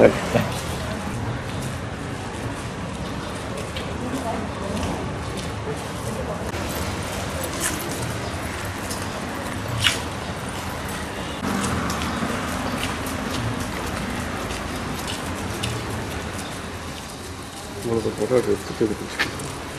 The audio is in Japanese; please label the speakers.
Speaker 1: はい。これだけ作ってるでしど